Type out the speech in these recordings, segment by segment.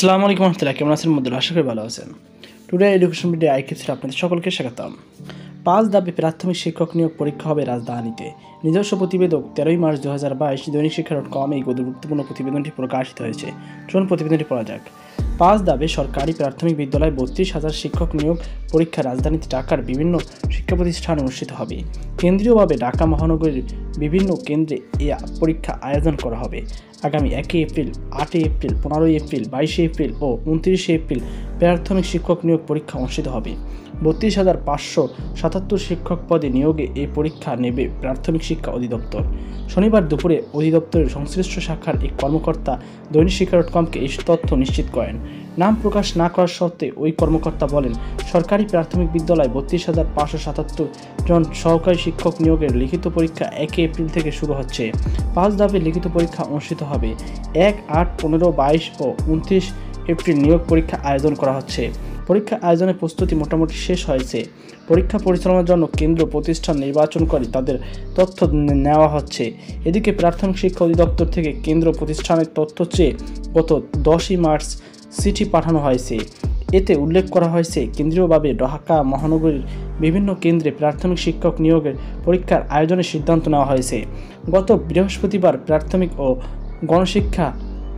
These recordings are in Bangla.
আসসালামু আলাইকুম রহমতুল্লাহ, কেমন আছেন মধ্যে আশা করি ভালো আছেন। টুডে এডুকেশন মিডিয়া আই ছিল আপনাদের সকলকে স্বাগতম। পাঁচ দাবি প্রাথমিক শিক্ষক নিয়োগ পরীক্ষা হবে রাজধানীতে। নিজস্ব প্রতিবেদক তেরোই মার্চ দু হাজার বাইশ দৈনিক শিক্ষা ডট কম এই গুরুত্বপূর্ণ প্রতিবেদনটি প্রকাশিত হয়েছে। চলুন প্রতিবেদনটি পড়া যাক। পাঁচ দাবে সরকারি প্রাথমিক বিদ্যালয়ে বত্রিশ হাজার শিক্ষক নিয়োগ পরীক্ষা রাজধানীতে ঢাকার বিভিন্ন শিক্ষা প্রতিষ্ঠান অনুষ্ঠিত হবে। কেন্দ্রীয়ভাবে ঢাকা মহানগরীর বিভিন্ন কেন্দ্রে এ পরীক্ষা আয়োজন করা হবে। আগামী একই এপ্রিল, আটই এপ্রিল, পনেরোই এপ্রিল, বাইশে এপ্রিল ও উনত্রিশে এপ্রিল প্রাথমিক শিক্ষক নিয়োগ পরীক্ষা অনুষ্ঠিত হবে। বত্রিশ হাজার পাঁচশো সাতাত্তর শিক্ষক পদে নিয়োগে এই পরীক্ষা নেবে প্রাথমিক শিক্ষা অধিদপ্তর। শনিবার দুপুরে অধিদপ্তরের সংশ্লিষ্ট শাখার এক কর্মকর্তা দৈনিক শিক্ষা ডট কমকে এই তথ্য নিশ্চিত করেন। নাম প্রকাশ না করার সত্ত্বে ওই কর্মকর্তা বলেন, সরকারি প্রাথমিক বিদ্যালয় বত্রিশ হাজার পাঁচশো সাতাত্তর জন সহকারী শিক্ষক নিয়োগের লিখিত পরীক্ষা একই এপ্রিল থেকে শুরু হচ্ছে। পাঁচ ধাপে লিখিত পরীক্ষা অনুষ্ঠিত হবে। এক আট পনেরো বাইশ ও উনত্রিশ এপ্রিল নিয়োগ পরীক্ষা আয়োজন করা হচ্ছে। পরীক্ষা আয়োজনের প্রস্তুতি মোটামুটি শেষ হয়েছে। পরীক্ষা পরিচালনার জন্য কেন্দ্র প্রতিষ্ঠান নির্বাচন করে তাদের তথ্য নেওয়া হচ্ছে। এদিকে প্রাথমিক শিক্ষা অধিদপ্তর থেকে কেন্দ্র প্রতিষ্ঠানের তথ্য চেয়ে গত দশই মার্চ চিঠি পাঠানো হয়েছে। এতে উল্লেখ করা হয়েছে, কেন্দ্রীয়ভাবে ঢাকা মহানগরীর বিভিন্ন কেন্দ্রে প্রাথমিক শিক্ষক নিয়োগের পরীক্ষার আয়োজনের সিদ্ধান্ত নেওয়া হয়েছে। গত বৃহস্পতিবার প্রাথমিক ও গণশিক্ষা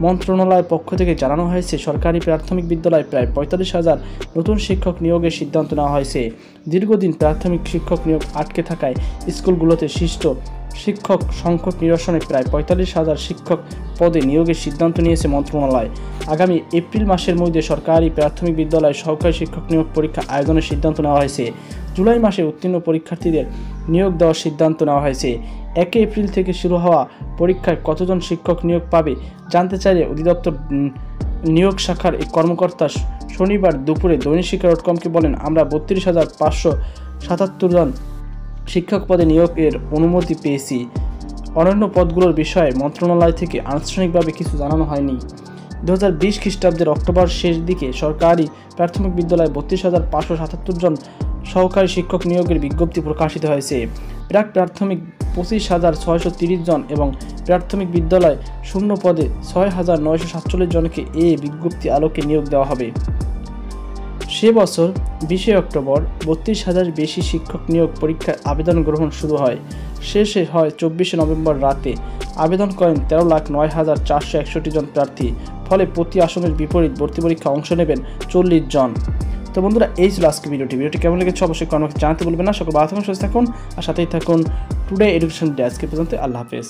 মন্ত্রণালয়ের পক্ষ থেকে জানানো হয়েছে, সরকারি প্রাথমিক বিদ্যালয়ে প্রায় পঁয়তাল্লিশ হাজার নতুন শিক্ষক নিয়োগের সিদ্ধান্ত নেওয়া হয়েছে। দীর্ঘদিন প্রাথমিক শিক্ষক নিয়োগ আটকে থাকায় স্কুলগুলোতে সৃষ্ট শিক্ষক সংকট নিরসনে প্রায় পঁয়তাল্লিশ হাজার শিক্ষক পদে নিয়োগের সিদ্ধান্ত নিয়েছে মন্ত্রণালয়। আগামী এপ্রিল মাসের মধ্যে সরকারি প্রাথমিক বিদ্যালয়ে সহকারী শিক্ষক নিয়োগ পরীক্ষা আয়োজনের সিদ্ধান্ত নেওয়া হয়েছে। জুলাই মাসে উত্তীর্ণ পরীক্ষার্থীদের নিয়োগ দেওয়ার সিদ্ধান্ত নেওয়া হয়েছে। একে এপ্রিল থেকে শুরু হওয়া পরীক্ষায় কতজন শিক্ষক নিয়োগ পাবে জানতে চাইলে অধিদপ্তর নিয়োগ শাখার এক কর্মকর্তা শনিবার দুপুরে দৈনিক শিক্ষা ডট কমকে বলেন, আমরা বত্রিশ হাজার পাঁচশো সাতাত্তর জন শিক্ষক পদে নিয়োগের অনুমতি পেয়েছি। অন্যান্য পদগুলোর বিষয়ে মন্ত্রণালয় থেকে আনুষ্ঠানিকভাবে কিছু জানানো হয়নি। দু হাজার বিশ খ্রিস্টাব্দের অক্টোবর শেষ দিকে সরকারি প্রাথমিক বিদ্যালয়ে বত্রিশ হাজার পাঁচশো সাতাত্তর জন সহকারী শিক্ষক নিয়োগের বিজ্ঞপ্তি প্রকাশিত হয়েছে। প্রাক প্রাথমিক পঁচিশ হাজার ছয়শো তিরিশ জন এবং প্রাথমিক বিদ্যালয় শূন্য পদে ছয় হাজার নয়শো সাতচল্লিশ জনকে এ বিজ্ঞপ্তি আলোকে নিয়োগ দেওয়া হবে। সে বছর বিশে অক্টোবর বত্রিশ হাজার বেশি শিক্ষক নিয়োগ পরীক্ষার আবেদন গ্রহণ শুরু হয়। শেষে হয় চব্বিশে নভেম্বর রাতে। আবেদন করেন তেরো লাখ নয় হাজার চারশো একষট্টি জন প্রার্থী। ফলে প্রতি আসনের বিপরীত ভর্তি পরীক্ষা অংশ নেবেন চল্লিশ জন। তো বন্ধুরা, এই ছিল আজকে ভিডিওটি। ভিডিওটি কেমন লেগেছে অবশ্যই কমেন্ট জানাতে বলবেন না। সকল ভালো থাকুন, সুস্থ থাকুন, আর সাথেই থাকুন টুডে এডুকেশন ডে আজকে পর্যন্ত আল্লাহ হাফেজ।